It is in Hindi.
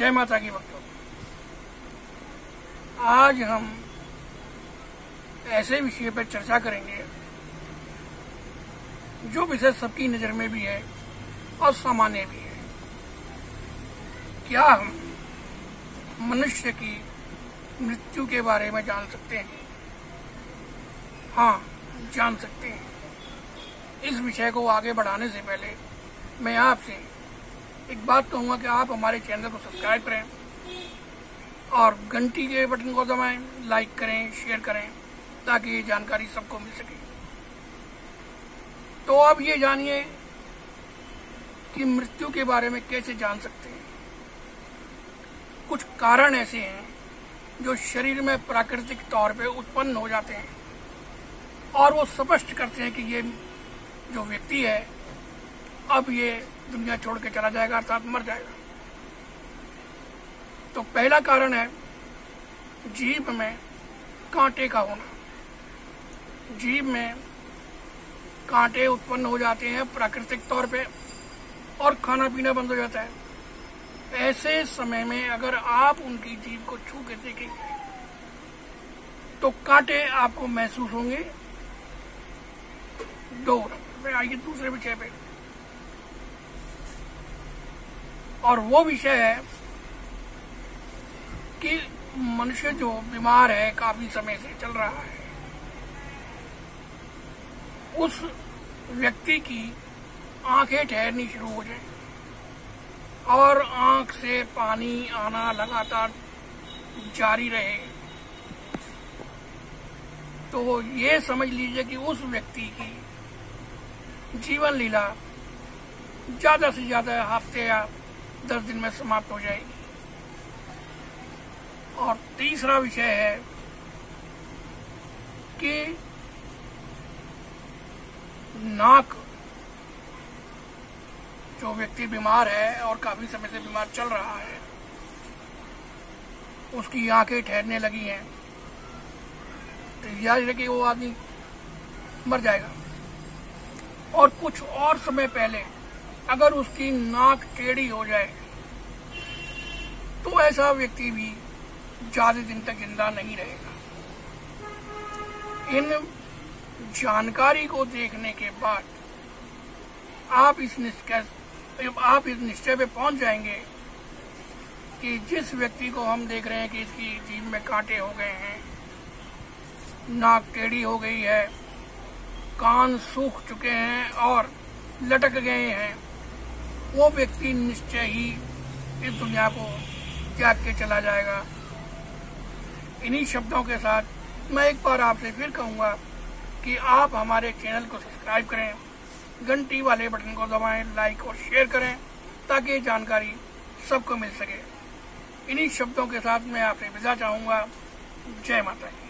जय माता की भक्तों, आज हम ऐसे विषय पर चर्चा करेंगे, जो विषय सबकी नज़र में भी है और सामान्य भी है। क्या हम मनुष्य की मृत्यु के बारे में जान सकते हैं? हाँ जान सकते हैं। इस विषय को आगे बढ़ाने से पहले मैं आपसे एक बात कहूँगा कि आप हमारे चैनल को सब्सक्राइब करें और घंटी के बटन को दबाएँ लाइक करें शेयर करें, ताकि ये जानकारी सबको मिल सके। तो अब ये जानिए कि मृत्यु के बारे में कैसे जान सकते हैं। कुछ कारण ऐसे हैं जो शरीर में प्राकृतिक तौर पे उत्पन्न हो जाते हैं और वो स्पष्ट करते हैं कि ये जो व्यक्ति है अब ये दुनिया छोड़ के चला जाएगा, अर्थात मर जाएगा। तो पहला कारण है जीभ में कांटे का होना। जीभ में कांटे उत्पन्न हो जाते हैं प्राकृतिक तौर पे और खाना पीना बंद हो जाता है। ऐसे समय में अगर आप उनकी जीभ को छू के देखेंगे तो कांटे आपको महसूस होंगे। दो आइए दूसरे विषय पे। और वो विषय है कि मनुष्य जो बीमार है, काफ़ी समय से चल रहा है, उस व्यक्ति की आँखें ठहरनी शुरू हो जाए और आँख से पानी आना लगातार जारी रहे। तो ये समझ लीजिए कि उस व्यक्ति की जीवन लीला ज़्यादा से ज़्यादा हफ़्ते या दस दिन में समाप्त हो जाएगी। और तीसरा विषय है कि नाक जो व्यक्ति बीमार है और काफ़ी समय से बीमार चल रहा है, उसकी आँखें ठहरने लगी हैं। तो याद रखिए वो आदमी मर जाएगा। और कुछ और समय पहले अगर उसकी नाक टेढ़ी हो जाए ऐसा व्यक्ति भी ज़्यादा दिन तक ज़िंदा नहीं रहेगा। इन जानकारी को देखने के बाद आप इस निष्कर्ष आप इस निश्चय पे पहुँच जाएँगे कि जिस व्यक्ति को हम देख रहे हैं कि इसकी जीभ में कांटे हो गए हैं, नाक टेढ़ी हो गई है, कान सूख चुके हैं और लटक गए हैं, वो व्यक्ति निश्चय ही इस दुनिया को त्याग के चला जाएगा। इन्हीं शब्दों के साथ मैं एक बार आपसे फिर कहूँगा कि आप हमारे चैनल को सब्सक्राइब करें, घंटी वाले बटन को दबाएँ, लाइक और शेयर करें, ताकि जानकारी सबको मिल सके। इन्हीं शब्दों के साथ मैं आपसे विदा चाहूँगा। जय माता की